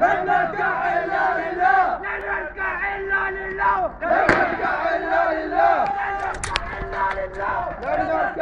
لا نرجع إلا لله. لا إلا لله. لا إلا لله. لا إلا لله. لا